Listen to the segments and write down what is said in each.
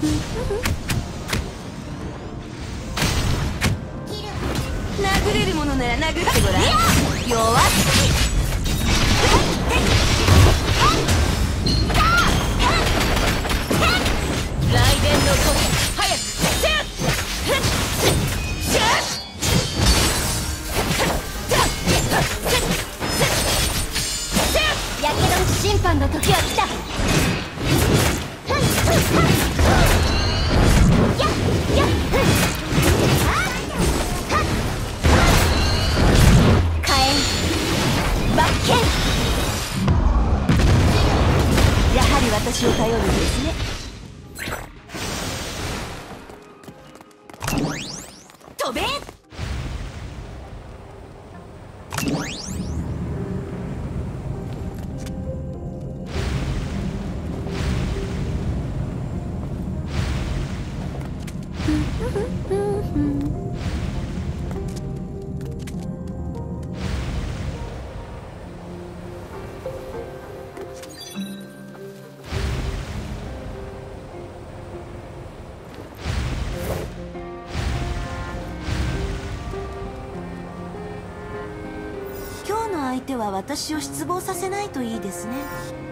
殴れるものなら殴ってごらん弱すぎ雷電の呼吸私を頼るんですね。飛べ。相手は私を失望させないといいですね。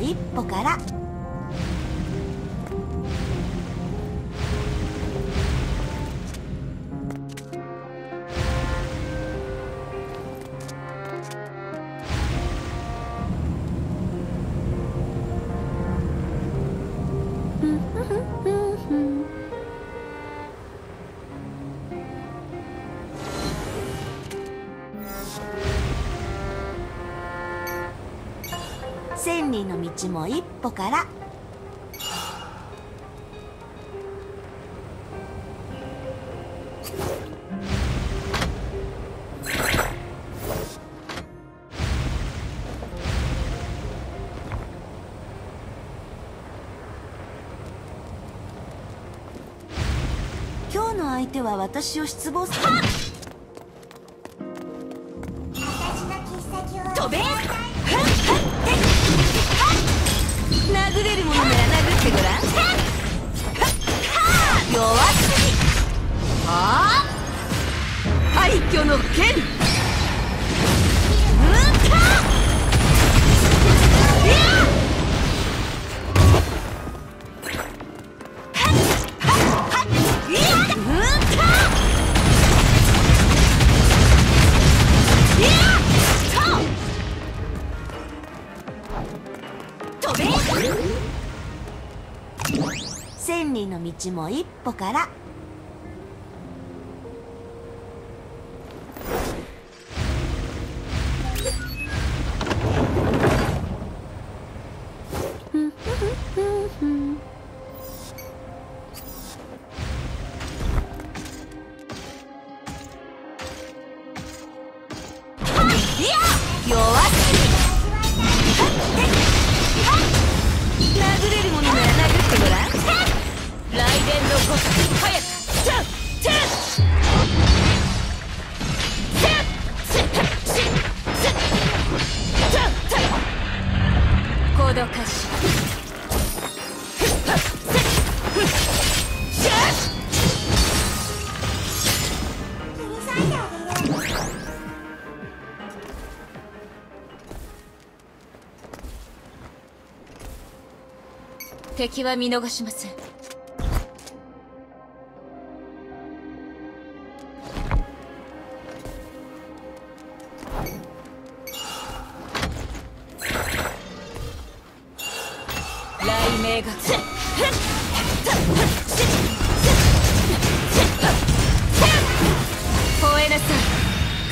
一歩から千里の道も一歩から。今日の相手は私を失望さ飛べ殴れるものなら殴ってごらん。弱すぎ。はあ？廃墟の剣。うんかいや。いやうんかいやそう飛べ千里の道も一歩から。殴れるものなら殴ってごらん。雷電のごと早くチャンチャンチャンチャンチャンチャンチャン高度開始敵は見逃しません。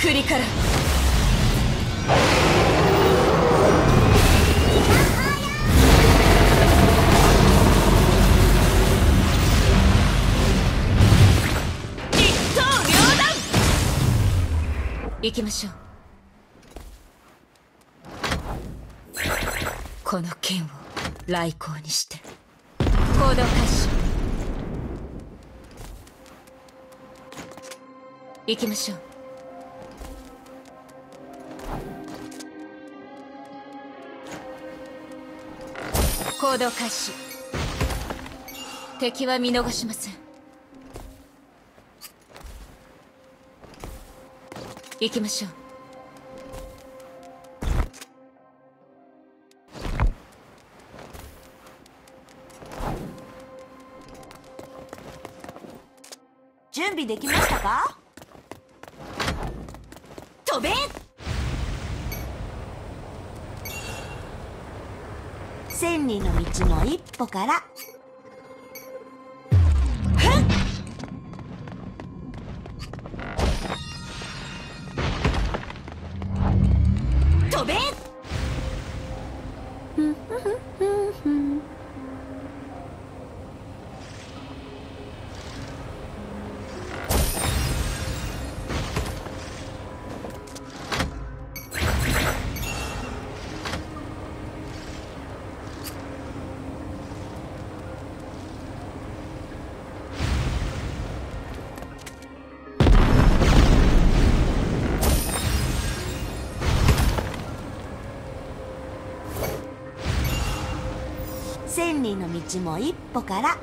栗から。一刀両断。行きましょう。この剣を来光にして。行動開始。行きましょう。行動開始。敵は見逃しません。行きましょう。準備できましたか？飛べ！千里の道の一歩から。飛べ！千里の道も一歩から。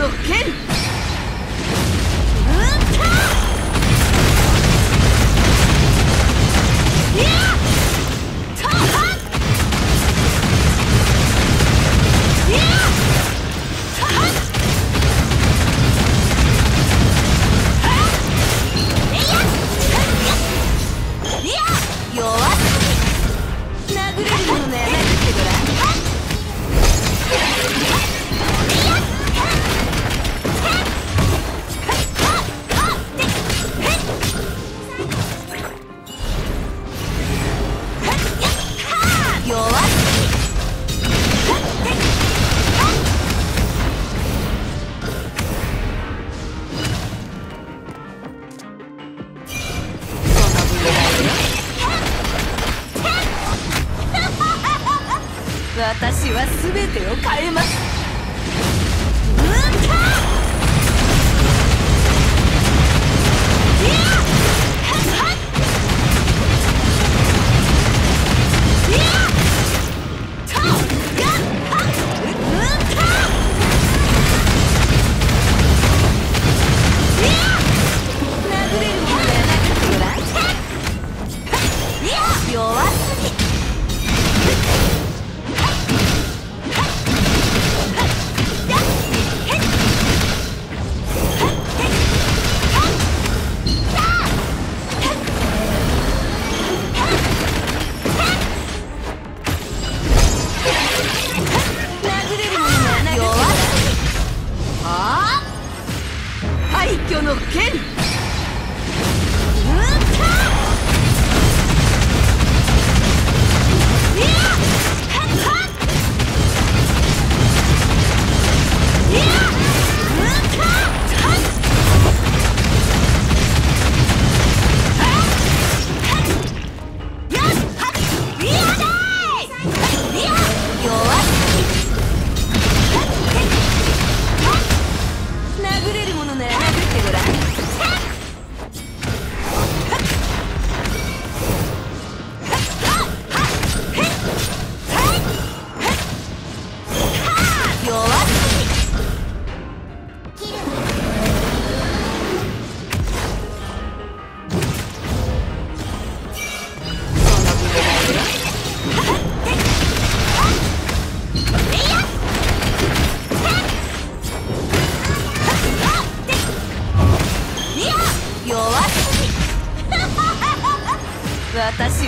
の剣。私は全てを変えます。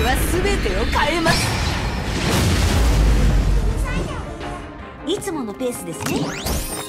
は全てを変えます。いつものペースですね。